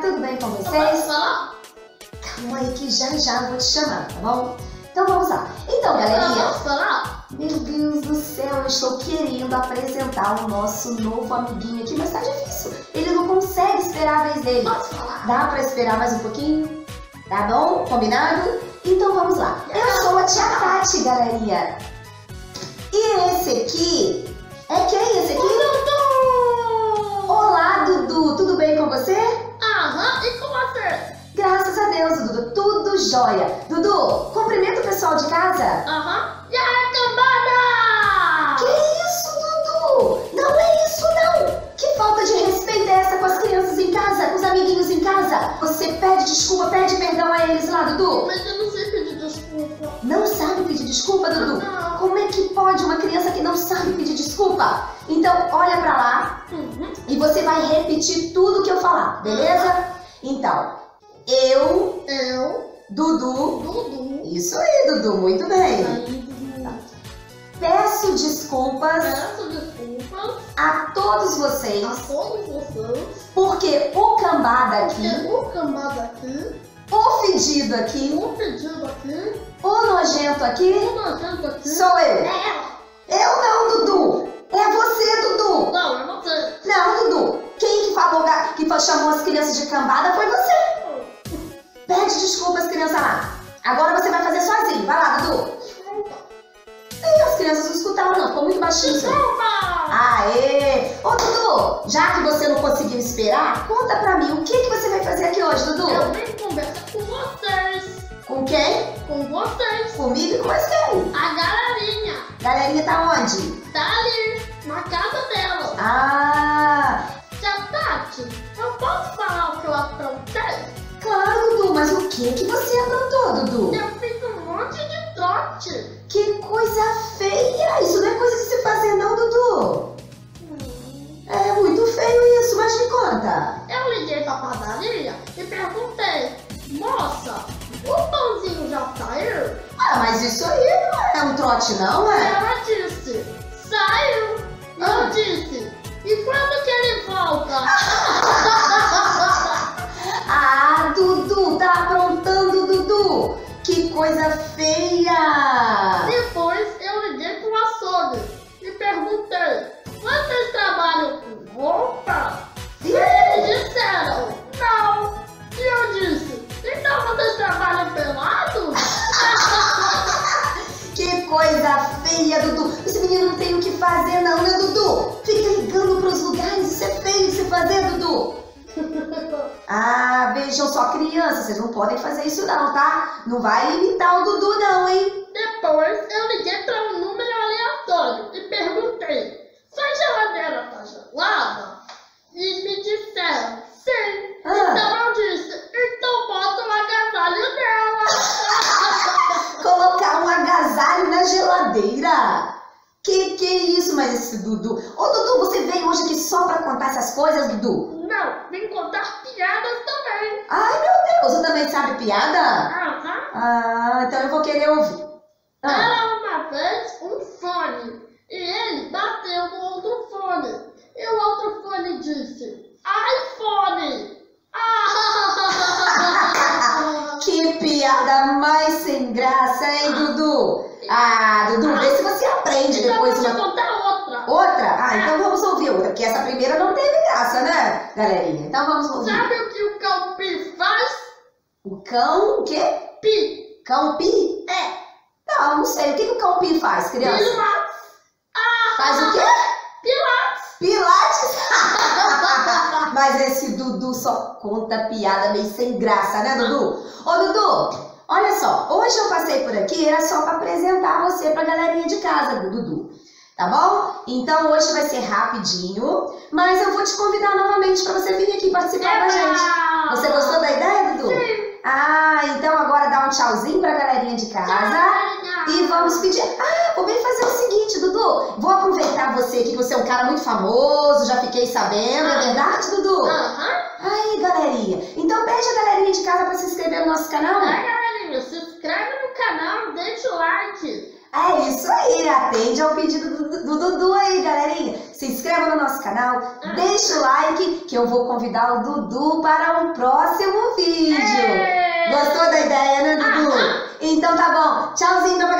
tudo bem com vocês? Calma aí que já já vou te chamar, tá bom? Então vamos lá. Então, galerinha. Posso falar? Meu Deus do céu, eu estou querendo apresentar o nosso novo amiguinho aqui, mas tá difícil. Ele não consegue esperar a vez dele. Posso falar? Dá pra esperar mais um pouquinho? Tá bom? Combinado? Então vamos lá. Eu sou a tia Tati, galerinha. E esse aqui? É quem é esse aqui? Jóia. Dudu, cumprimenta o pessoal de casa. Aham. E a cambada? Que isso, Dudu? Não é isso, não. Que falta de respeito é essa com as crianças em casa, com os amiguinhos em casa? Você pede desculpa, pede perdão a eles lá, Dudu. Mas eu não sei pedir desculpa. Não sabe pedir desculpa, Dudu? Não. Como é que pode uma criança que não sabe pedir desculpa? Então, olha pra lá Uhum. e você vai repetir tudo que eu falar, beleza? Então, eu, Eu, Dudu. Dudu. Isso aí, Dudu, muito bem. Dudu. Peço desculpas Peço desculpas a todos a vocês, todos vocês. porque o cambada Porque o o fedido aqui, o pedido aqui, o nojento aqui, o nojento aqui. sou eu. É ela. Eu não, Dudu. É você, Dudu. Não, é você. Não, Dudu. Quem que falou que chamou as crianças de cambada foi você. Pede desculpa às crianças lá. Agora você vai fazer sozinho. Vai lá, Dudu. Desculpa. Ih, as crianças não escutaram, não. Ficou muito baixinho aí. Desculpa. Aê! Ô, Dudu, já que você não conseguiu esperar, conta pra mim o que, que você vai fazer aqui hoje, Dudu? Eu vim conversar com vocês. Com quem? Com vocês. Comigo e com mais quem? A galerinha Galerinha tá onde? tá ali, na casa dela. Ah, Tia Tati, eu posso falar que que você aprontou, Dudu? Eu fiz um monte de trote. Que coisa feia! Isso não é coisa de se fazer, não, Dudu. É muito feio isso, mas me conta. Eu liguei pra padaria e perguntei, moça, o pãozinho já saiu? Ah, mas isso aí não é um trote, não, é? Ela disse, saiu. E Ah. eu disse, e quando que ele volta? Ah, coisa feia! Depois eu liguei pro açougue e perguntei: Vocês trabalham com roupa? E eles disseram: Não. E eu disse: Então vocês trabalham pelados? Que coisa feia, Dudu. Esse menino não tem o que fazer, não, né, Dudu? Fica ligando pros lugares, isso é feio de se fazer, Dudu. Ah, vejam só, crianças, vocês não podem fazer isso não, tá? Não vai imitar o Dudu não, hein? Depois eu liguei para um número aleatório e perguntei: Sua geladeira tá gelada? E me disseram: Sim. Ah. Então eu disse: Então bota o agasalho dela. Colocar um agasalho na geladeira. Que que é isso? Mas esse Dudu... Ô, Dudu, você veio hoje aqui só pra contar essas coisas, Dudu? Não, vem contar piadas também. Ai, meu Deus, você também sabe piada? Aham. Ah, então eu vou querer ouvir. Ah, Era uma vez um fone e ele bateu no outro fone. E o outro fone disse: iPhone! Ah! que piada mais sem graça, hein, Dudu? Ah, Dudu, vê se você aprende então depois uma... contar outra. Outra? Ah, então vamos ouvir outra, porque essa primeira não teve graça, né, galerinha? Então vamos ouvir. Sabe o que o cão pi faz? O cão, o quê? Pi. Cão pi? É. Não, não sei. O que, que o cão pi faz, criança? Pilates. Ah! Faz o quê? Pilates. Pilates? Mas esse Dudu só conta piada meio sem graça, né, Dudu? Ô, Dudu, olha só. Hoje eu passei por aqui, era só pra apresentar você pra galerinha de casa, do Dudu. Tá bom? Então hoje vai ser rapidinho, mas eu vou te convidar novamente pra você vir aqui participar com a gente. Você gostou da ideia, Dudu? Sim. Ah, então agora dá um tchauzinho pra galerinha de casa. E vamos pedir. Ah, vou bem fazer o seguinte, Dudu. Vou aproveitar você aqui, que você é um cara muito famoso, já fiquei sabendo, é verdade, Dudu? Aham. Aí, galerinha. Então pede a galerinha de casa pra se inscrever no nosso canal. Vai, se inscreve no canal, deixa o like. É isso aí, atende ao pedido do, do- do Dudu aí, galerinha. Se inscreva no nosso canal, deixa o like, que eu vou convidar o Dudu para um próximo vídeo. É. Gostou da ideia, né, Dudu? Então tá bom. Tchauzinho pra